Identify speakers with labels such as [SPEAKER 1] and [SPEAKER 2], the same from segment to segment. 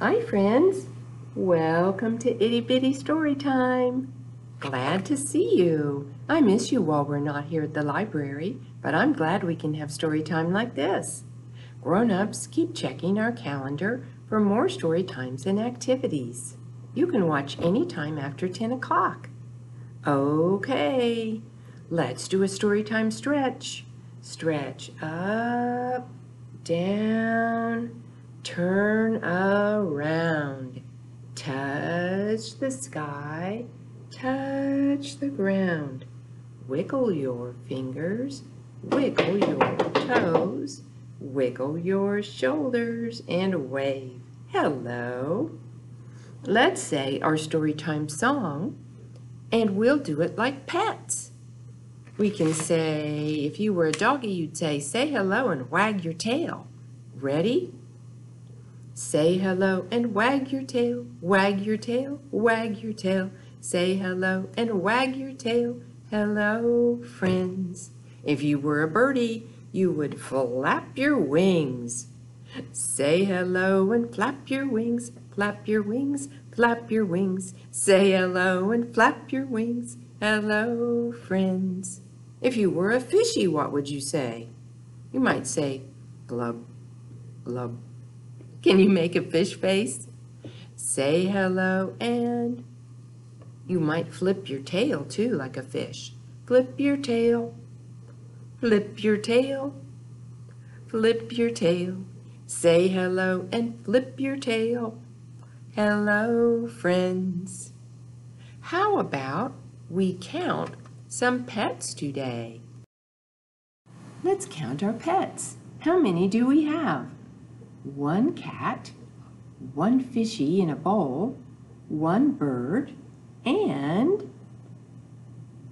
[SPEAKER 1] Hi, friends. Welcome to Itty Bitty Story Time. Glad to see you. I miss you while we're not here at the library, but I'm glad we can have story time like this. Grown-ups, keep checking our calendar for more story times and activities. You can watch anytime after 10 o'clock. Okay, let's do a story time stretch. Stretch up, down, turn around. Touch the sky, touch the ground. Wiggle your fingers, wiggle your toes, wiggle your shoulders and wave. Hello. Let's say our story time song and we'll do it like pets. We can say, if you were a doggy, you'd say, say hello and wag your tail. Ready? Say hello and wag your tail, wag your tail, wag your tail. Say hello and wag your tail. Hello, friends. If you were a birdie, you would flap your wings. Say hello and flap your wings, flap your wings, flap your wings. Say hello and flap your wings. Hello, friends. If you were a fishy, what would you say? You might say, glub, glub. Can you make a fish face? Say hello and you might flip your tail too like a fish. Flip your tail, flip your tail, flip your tail. Say hello and flip your tail. Hello, friends. How about we count some pets today? Let's count our pets. How many do we have? One cat, one fishy in a bowl, one bird, and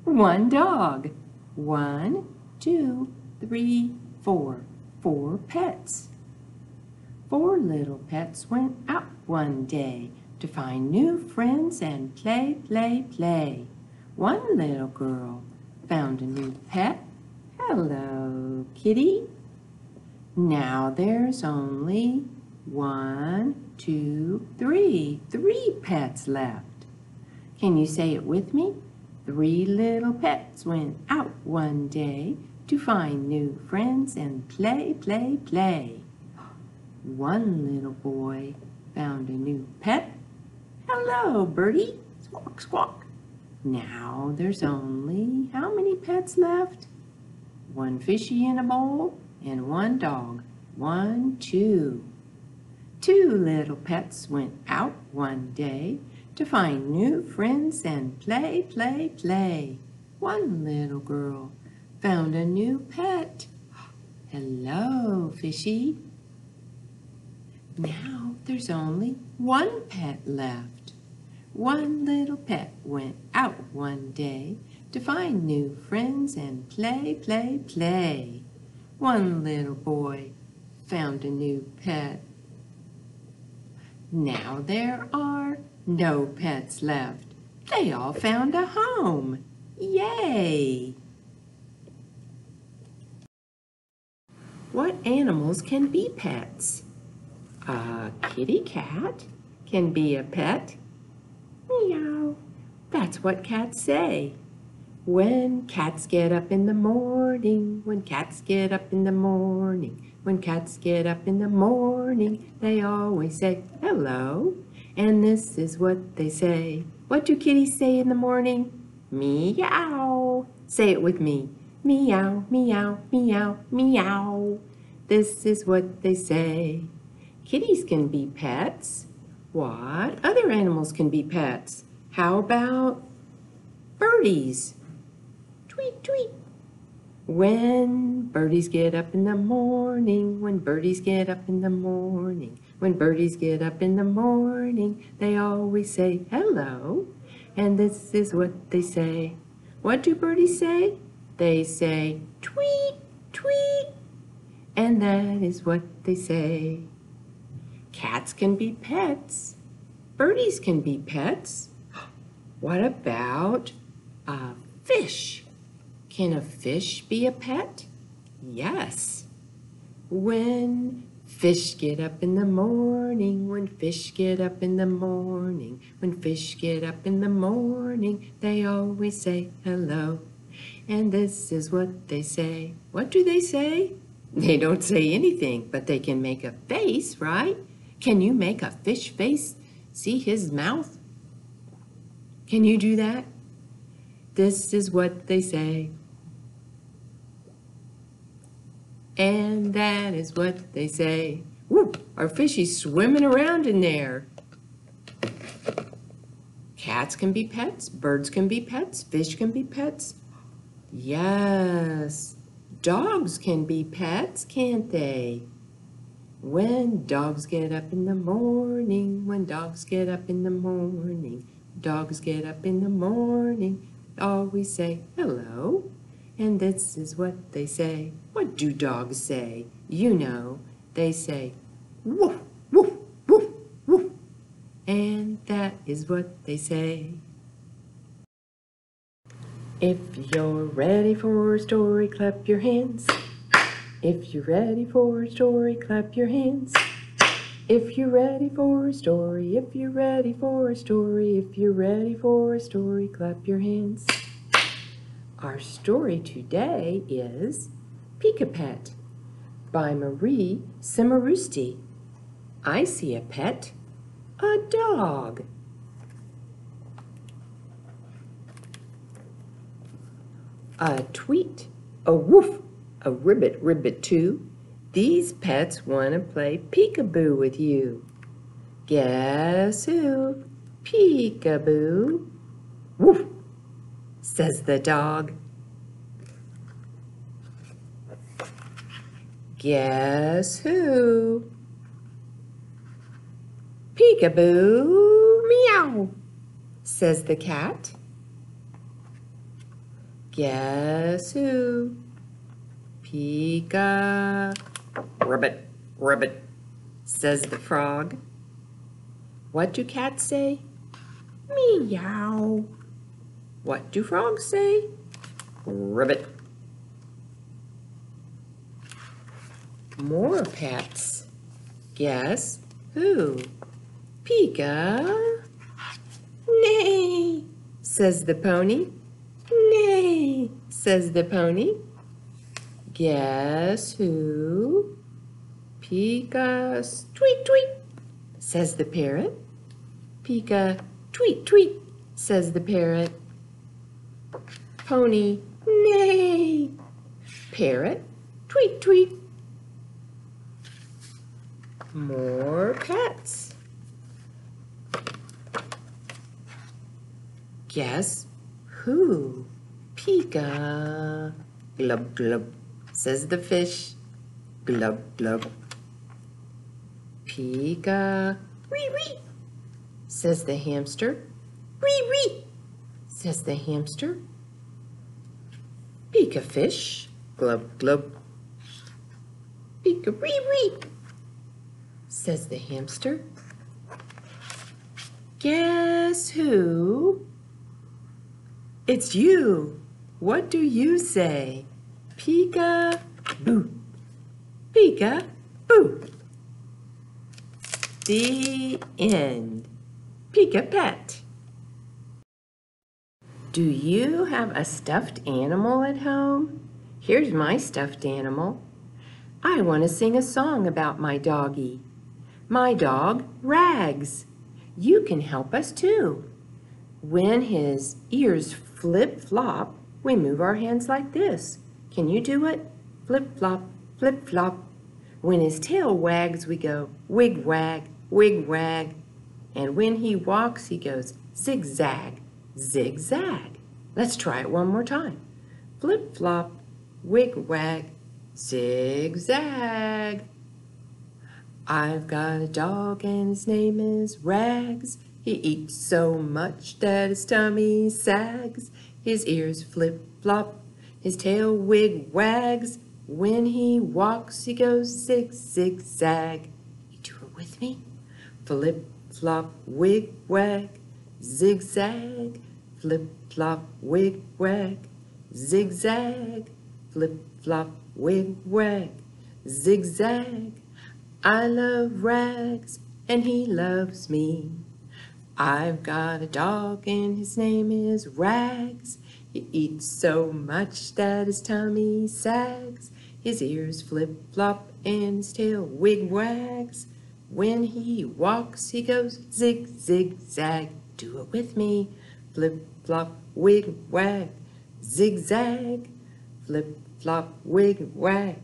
[SPEAKER 1] one dog. One, two, three, four. Four pets. Four little pets went out one day to find new friends and play, play, play. One little girl found a new pet. Hello, kitty. Now there's only one, two, three, three pets left. Can you say it with me? Three little pets went out one day to find new friends and play, play, play. One little boy found a new pet. Hello, birdie. Squawk, squawk. Now there's only how many pets left? One fishy in a bowl and one dog. One, two. Two little pets went out one day to find new friends and play, play, play. One little girl found a new pet. Hello, fishy. Now there's only one pet left. One little pet went out one day to find new friends and play, play, play. One little boy found a new pet. Now there are no pets left. They all found a home. Yay! What animals can be pets? A kitty cat can be a pet. Meow. That's what cats say. When cats get up in the morning, when cats get up in the morning, when cats get up in the morning, they always say hello. And this is what they say. What do kitties say in the morning? Meow. Say it with me. Meow, meow, meow, meow. This is what they say. Kitties can be pets. What other animals can be pets? How about birdies? Tweet. When birdies get up in the morning, when birdies get up in the morning, when birdies get up in the morning, they always say hello. And this is what they say. What do birdies say? They say tweet, tweet. And that is what they say. Cats can be pets. Birdies can be pets. What about a fish? Can a fish be a pet? Yes. When Fish get up in the morning, when fish get up in the morning, when fish get up in the morning, they always say hello. And this is what they say. What do they say? They don't say anything, but they can make a face, right? Can you make a fish face? See his mouth? Can you do that? This is what they say. And that is what they say. Whoop, our fishy's swimming around in there. Cats can be pets, birds can be pets, fish can be pets. Yes, dogs can be pets, can't they? When dogs get up in the morning, when dogs get up in the morning, dogs get up in the morning, always say hello. And this is what they say. What do dogs say? You know, they say woof, woof, woof, woof. And that is what they say. If you're ready for a story, clap your hands. If you're ready for a story, clap your hands. If you're ready for a story, if you're ready for a story, if you're ready for a story, clap your hands. Our story today is Peek-a-Pet by Marie Cimarusti. I see a pet, a dog. A tweet, a woof, a ribbit, ribbit too. These pets want to play peekaboo with you. Guess who? Peekaboo. Woof says the dog. Guess who? Peekaboo, meow, says the cat. Guess who? Pika, ribbit, ribbit, says the frog. What do cats say? Meow. What do frogs say? Ribbit. More pets. Guess who? Pika. Nay, says the pony. Nay, says the pony. Guess who? Pika, tweet, tweet, says the parrot. Pika, tweet, tweet, says the parrot. Pony, neigh. Parrot, tweet, tweet. More pets. Guess who? Pika. Glub, glub, says the fish. Glub, glub. Pika. Wee, wee, says the hamster. Wee, wee, says the hamster. Pika fish, glub glub. Wee, says the hamster. Guess who? It's you. What do you say? Pika boo. Pika boo. The end. Peek-a-pet. Do you have a stuffed animal at home? Here's my stuffed animal. I want to sing a song about my doggie. My dog, Rags. You can help us too. When his ears flip-flop, we move our hands like this. Can you do it? Flip-flop, flip-flop. When his tail wags, we go wig-wag, wig-wag. And when he walks, he goes zigzag, zigzag. Let's try it one more time. Flip flop, wig wag, zigzag. I've got a dog and his name is Rags. He eats so much that his tummy sags. His ears flip flop, his tail wig wags. When he walks, he goes zig zig zag. You do it with me? Flip flop, wig wag, zigzag flip flop wig wag zigzag flip flop wig wag zigzag I love Rags and he loves me. I've got a dog and his name is Rags. He eats so much that his tummy sags. His ears flip flop and his tail wig wags. When he walks, he goes zig zig zag. Do it with me. Flip flop wig wag. Zigzag. Flip flop wig wag.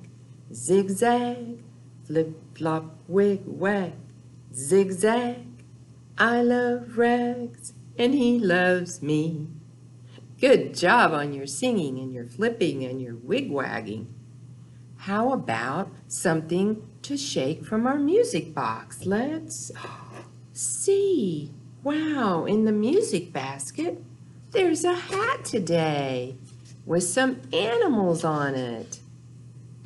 [SPEAKER 1] Zigzag. Flip flop wig wag. Zigzag. I love Rags and he loves me. Good job on your singing and your flipping and your wig wagging. How about something to shake from our music box? Let's see. Wow, in the music basket, there's a hat today with some animals on it.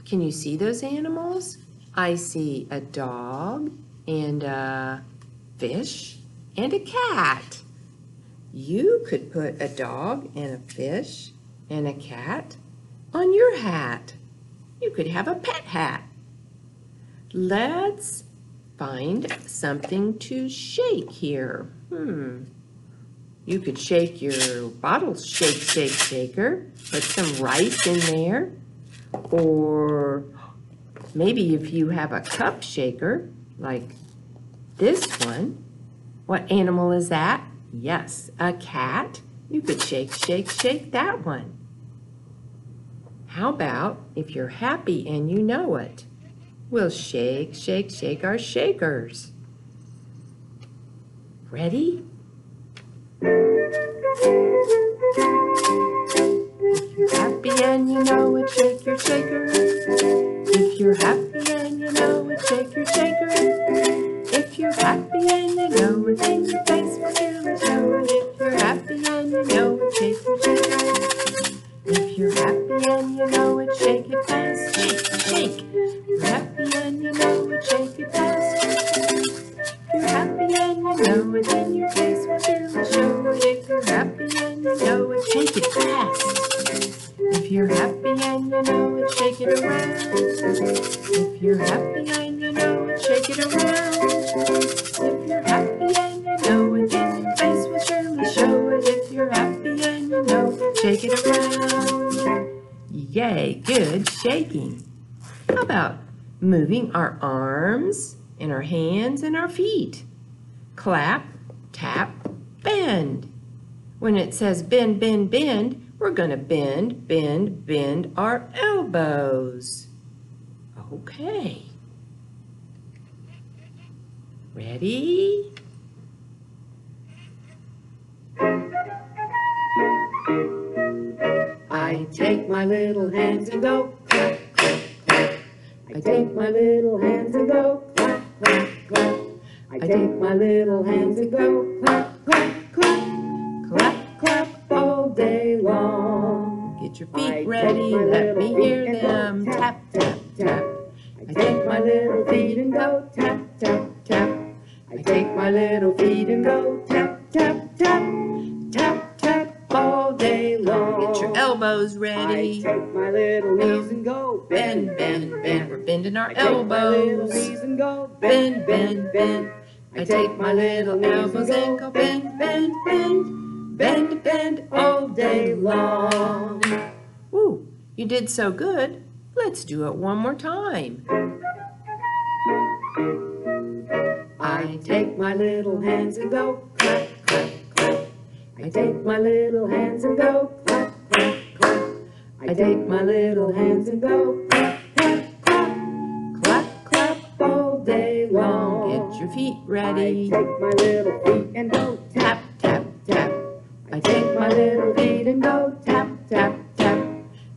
[SPEAKER 1] Can you see those animals? I see a dog and a fish and a cat. You could put a dog and a fish and a cat on your hat. You could have a pet hat. Let's find something to shake here. Hmm. You could shake your bottle shake, shake, shaker. Put some rice in there. Or maybe if you have a cup shaker, like this one. What animal is that? Yes, a cat. You could shake, shake, shake that one. How about if you're happy and you know it? We'll shake, shake, shake our shakers. Ready? If you're happy and you know it, shake your shaker. If you're happy and you know it, shake your shaker. If you're happy and you know it, then your face will clearly show it. If you're happy and you know it, shake your shaker. If you're happy and you know it, shake it fast, shake, shake. If you're happy and you know it, shake it fast. If know it, then your face clearly show it. If you're happy and you know it, shake it fast. If you're happy and you know it, shake it around. If you're happy and you know it, shake it around. If you're happy and you know it, then your face will surely show it. If you're happy and you know it, shake it around. Yay, good shaking. How about moving our arms and our hands and our feet? Clap, tap, bend. When it says bend, bend, bend, we're going to bend, bend, bend our elbows. Okay. Ready? I take my little hands and go clap, clap, clap. I take my little hands and go clap, clap, clap. I take my little hands and go clap, clap, clap, clap, clap all day long. Get your feet ready, let me hear them tap, tap, tap. I take my little feet and go tap, tap, tap. I take my little feet and go tap, tap, tap, tap, tap all day long. Get your elbows ready.
[SPEAKER 2] I take my little knees and go
[SPEAKER 1] Bend, bend, bend. We're bending our
[SPEAKER 2] I take my little
[SPEAKER 1] elbows.
[SPEAKER 2] knees and go
[SPEAKER 1] Bend, bend, bend. I take my little elbows and go bend, bend, bend. Bend, bend all day long. Woo, you did so good. Let's do it one more time. I take my little hands and go clap, clap, clap. I take my little hands and go clap, clap, clap. I take my little hands and go Get your feet ready.
[SPEAKER 2] I take my little feet and go
[SPEAKER 1] Tap, tap, tap. I take my little feet and go tap, tap, tap.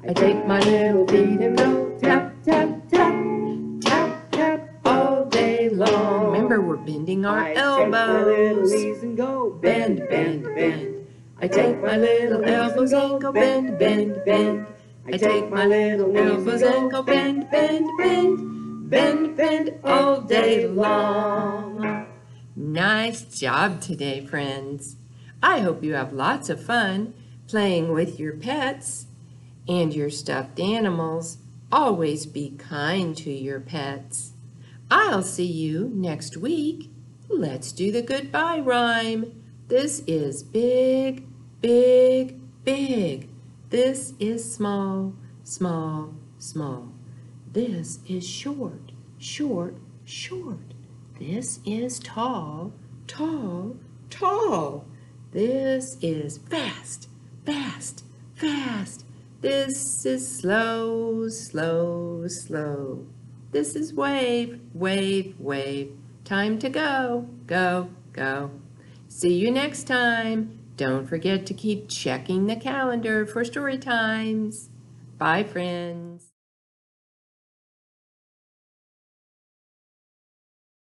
[SPEAKER 1] I take my little feet and go tap, tap, tap. Tap, tap all day long. Remember, we're bending our
[SPEAKER 2] I take my little
[SPEAKER 1] elbows.
[SPEAKER 2] knees and go
[SPEAKER 1] Bend, bend, bend. I take my little elbows and go bend, bend, bend. I take my little elbows and go bend, bend, bend. Bend, bend all day long. Nice job today, friends. I hope you have lots of fun playing with your pets and your stuffed animals. Always be kind to your pets. I'll see you next week. Let's do the goodbye rhyme. This is big, big, big. This is small, small, small. This is short, short, short. This is tall, tall, tall. This is fast, fast, fast. This is slow, slow, slow. This is wave, wave, wave. Time to go, go, go. See you next time. Don't forget to keep checking the calendar for story times. Bye, friends.